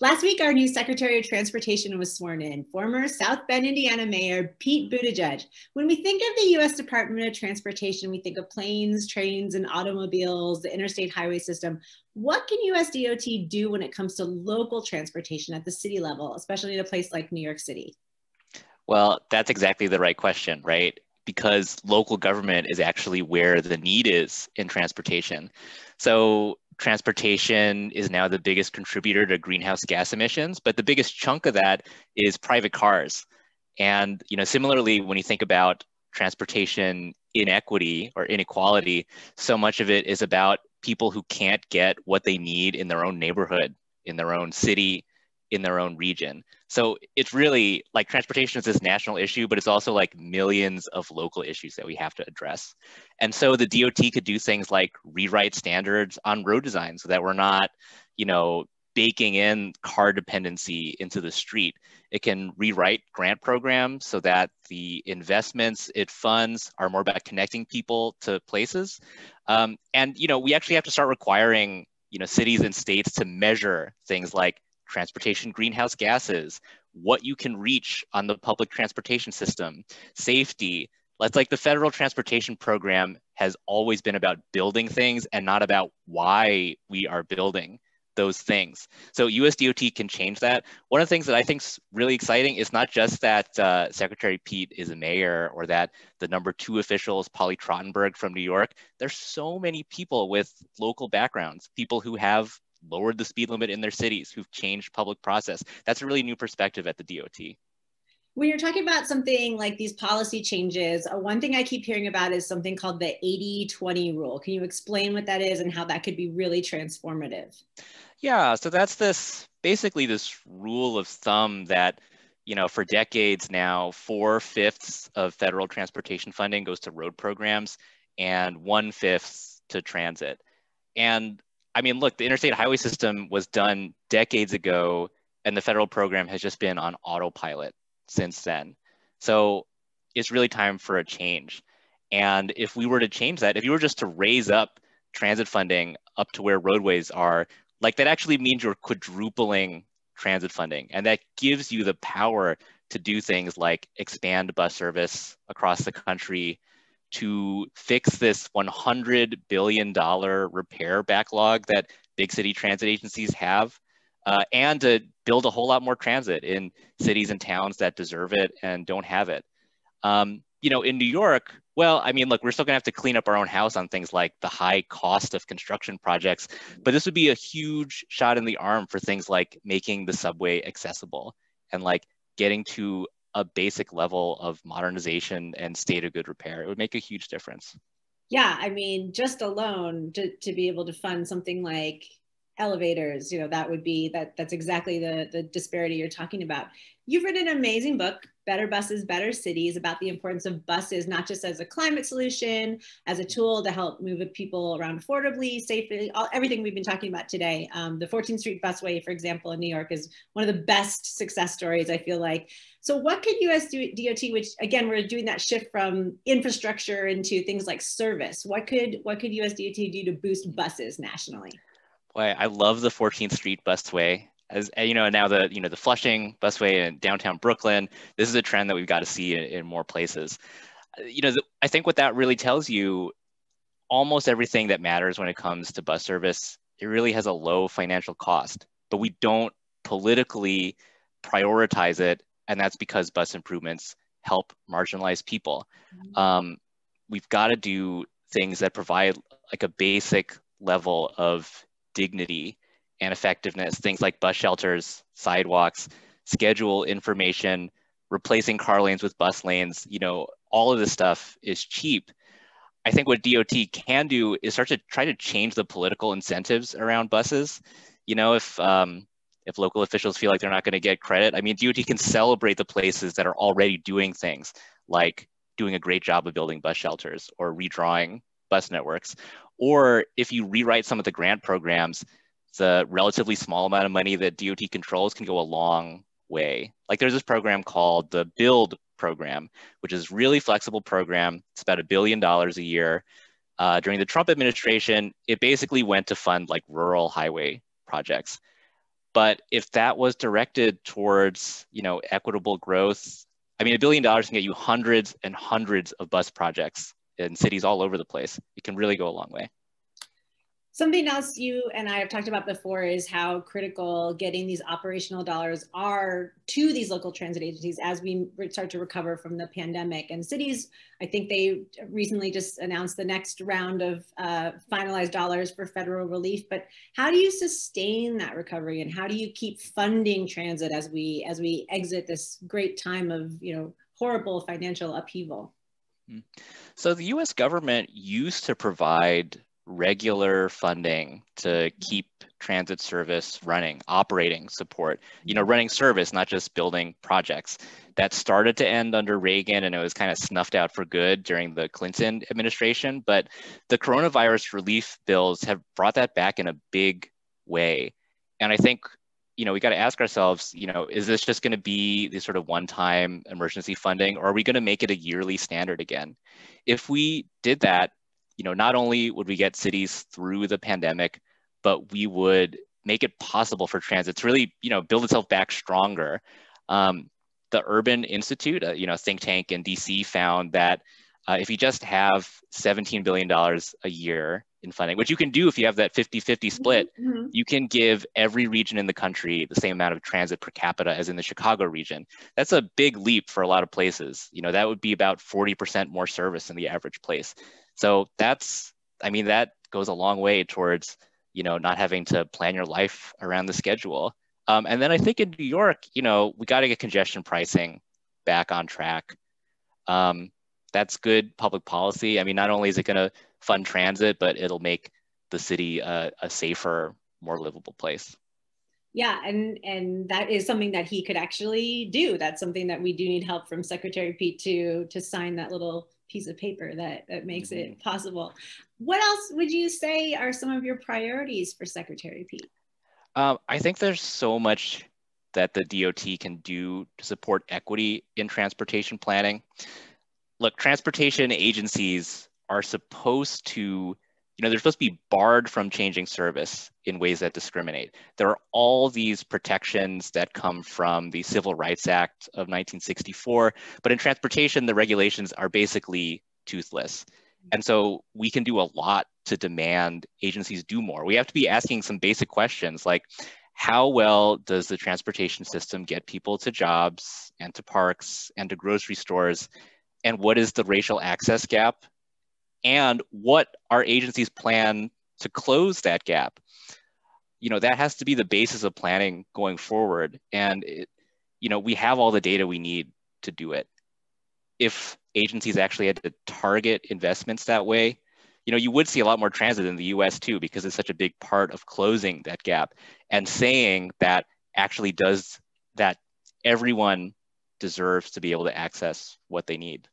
Last week, our new Secretary of Transportation was sworn in, former South Bend, Indiana Mayor Pete Buttigieg. When we think of the US Department of Transportation, we think of planes, trains, and automobiles, the interstate highway system. What can USDOT do when it comes to local transportation at the city level, especially in a place like New York City? Well, that's exactly the right question, right? Because local government is actually where the need is in transportation. So transportation is now the biggest contributor to greenhouse gas emissions, but the biggest chunk of that is private cars. And you know, similarly, when you think about transportation inequity or inequality, so much of it is about people who can't get what they need in their own neighborhood, in their own city, in their own region. So it's really like transportation is this national issue, but it's also like millions of local issues that we have to address. And so the DOT could do things like rewrite standards on road design so that we're not, you know, baking in car dependency into the street. It can rewrite grant programs so that the investments it funds are more about connecting people to places. Um, and, you know, we actually have to start requiring, you know, cities and states to measure things like transportation greenhouse gases, what you can reach on the public transportation system, safety. Let's like the federal transportation program has always been about building things and not about why we are building those things. So USDOT can change that. One of the things that I think is really exciting is not just that uh, Secretary Pete is a mayor or that the number two official is Polly Trottenberg from New York. There's so many people with local backgrounds, people who have lowered the speed limit in their cities, who've changed public process. That's a really new perspective at the DOT. When you're talking about something like these policy changes, uh, one thing I keep hearing about is something called the 80-20 rule. Can you explain what that is and how that could be really transformative? Yeah, so that's this basically this rule of thumb that you know, for decades now, four fifths of federal transportation funding goes to road programs and one fifth to transit. And I mean, look, the interstate highway system was done decades ago, and the federal program has just been on autopilot since then. So it's really time for a change. And if we were to change that, if you were just to raise up transit funding up to where roadways are, like that actually means you're quadrupling transit funding. And that gives you the power to do things like expand bus service across the country, to fix this $100 billion repair backlog that big city transit agencies have, uh, and to build a whole lot more transit in cities and towns that deserve it and don't have it. Um, you know, in New York, well, I mean, look, we're still gonna have to clean up our own house on things like the high cost of construction projects, but this would be a huge shot in the arm for things like making the subway accessible and like getting to a basic level of modernization and state of good repair. It would make a huge difference. Yeah, I mean, just alone to, to be able to fund something like elevators, you know, that would be that that's exactly the the disparity you're talking about. You've written an amazing book, Better Buses, Better Cities, about the importance of buses, not just as a climate solution, as a tool to help move people around affordably, safely, all, everything we've been talking about today. Um, the 14th Street Busway, for example, in New York is one of the best success stories, I feel like. So what could US DOT, which again, we're doing that shift from infrastructure into things like service. What could, what could US DOT do to boost buses nationally? Boy, I love the 14th Street Busway as you know now the you know the Flushing busway in downtown Brooklyn. This is a trend that we've got to see in, in more places. Uh, you know, the, I think what that really tells you, almost everything that matters when it comes to bus service, it really has a low financial cost, but we don't politically prioritize it, and that's because bus improvements help marginalized people. Mm-hmm. Um, we've got to do things that provide like a basic level of dignity and effectiveness, things like bus shelters, sidewalks, schedule information, replacing car lanes with bus lanes, you know, all of this stuff is cheap. I think what DOT can do is start to try to change the political incentives around buses. You know, if um, if local officials feel like they're not going to get credit, I mean, DOT can celebrate the places that are already doing things like doing a great job of building bus shelters or redrawing bus networks. Or if you rewrite some of the grant programs, the relatively small amount of money that DOT controls can go a long way. Like there's this program called the Build program, which is really flexible program. It's about a billion dollars a year. Uh, during the Trump administration, it basically went to fund like rural highway projects. But if that was directed towards, you know, equitable growth, I mean, a billion dollars can get you hundreds and hundreds of bus projects in cities all over the place. It can really go a long way. Something else you and I have talked about before is how critical getting these operational dollars are to these local transit agencies as we start to recover from the pandemic. And cities, I think they recently just announced the next round of uh, finalized dollars for federal relief. But how do you sustain that recovery, and how do you keep funding transit as we as we exit this great time of you know horrible financial upheaval? Hmm. So the U.S. government used to provide regular funding to keep transit service running, operating support, you know, running service, not just building projects. That started to end under Reagan and it was kind of snuffed out for good during the Clinton administration. But the coronavirus relief bills have brought that back in a big way. And I think, you know, we got to ask ourselves, you know, is this just going to be the sort of one time emergency funding or are we going to make it a yearly standard again? If we did that, you know, not only would we get cities through the pandemic, but we would make it possible for transit to really, you know, build itself back stronger. Um, the Urban Institute, uh, you know, think tank in DC found that uh, if you just have $17 billion a year in funding, which you can do if you have that 50-50 split, mm-hmm. you can give every region in the country the same amount of transit per capita as in the Chicago region. That's a big leap for a lot of places. You know, that would be about 40% more service than the average place. So that's, I mean, that goes a long way towards, you know, not having to plan your life around the schedule. Um, and then I think in New York, you know, we got to get congestion pricing back on track. Um, that's good public policy. I mean, not only is it going to fund transit, but it'll make the city a, a safer, more livable place yeah and and that is something that he could actually do that's something that we do need help from secretary pete to to sign that little piece of paper that, that makes mm-hmm. it possible. What else would you say are some of your priorities for Secretary Pete? Um, I think there's so much that the DOT can do to support equity in transportation planning. Look, transportation agencies are supposed to you know, they're supposed to be barred from changing service in ways that discriminate. There are all these protections that come from the Civil Rights Act of 1964, but in transportation, the regulations are basically toothless. And so we can do a lot to demand agencies do more. We have to be asking some basic questions like, how well does the transportation system get people to jobs and to parks and to grocery stores? And what is the racial access gap and what our agencies plan to close that gap. You know, that has to be the basis of planning going forward. And, it, you know, we have all the data we need to do it. If agencies actually had to target investments that way, you know, you would see a lot more transit in the US too, because it's such a big part of closing that gap and saying that actually does that everyone deserves to be able to access what they need.